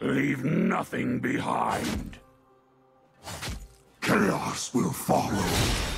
Leave nothing behind. Chaos will follow.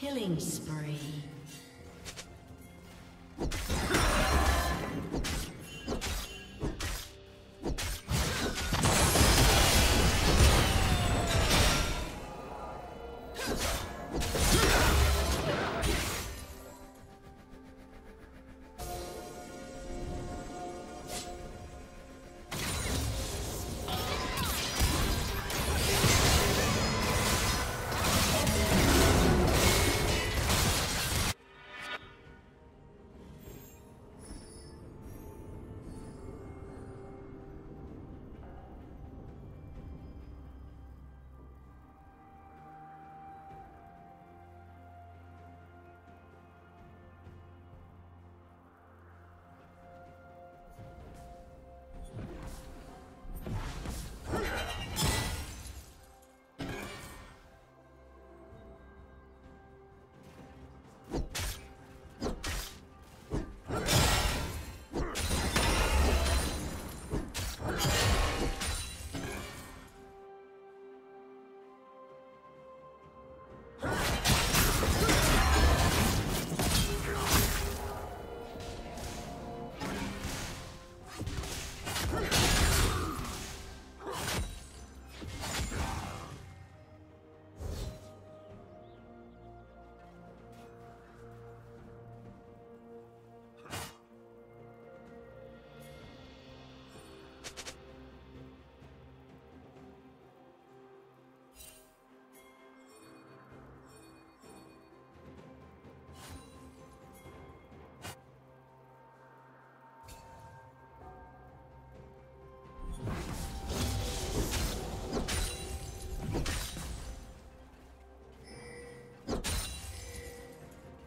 Killing spree.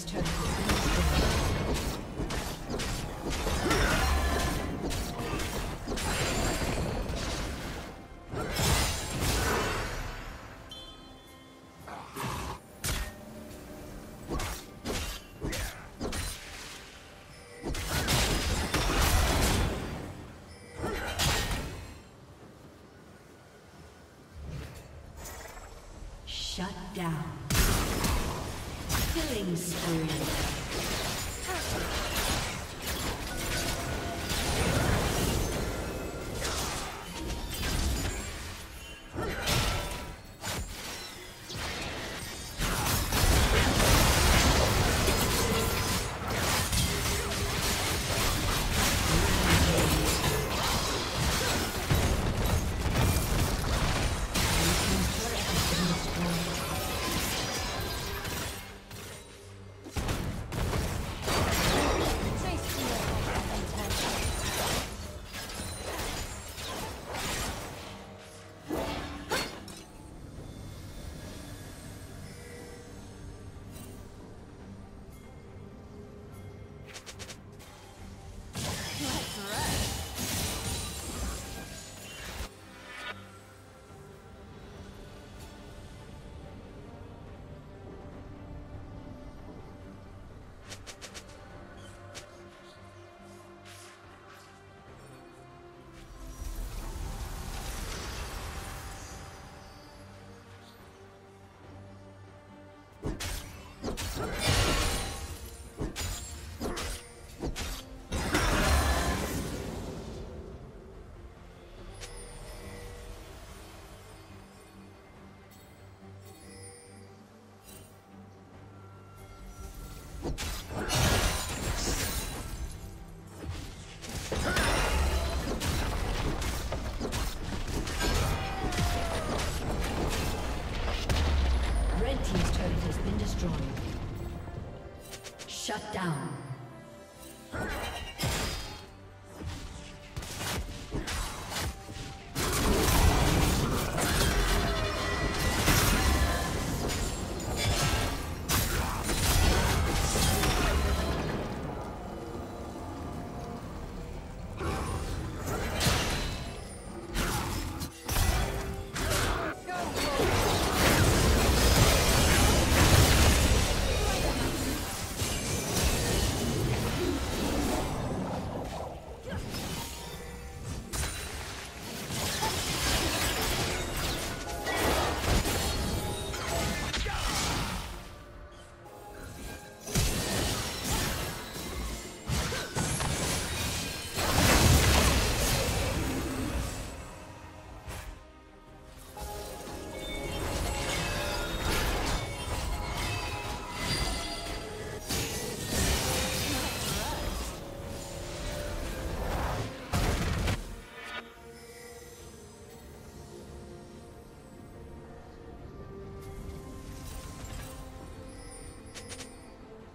Team's turret Shut down. Killing spree. Shut down.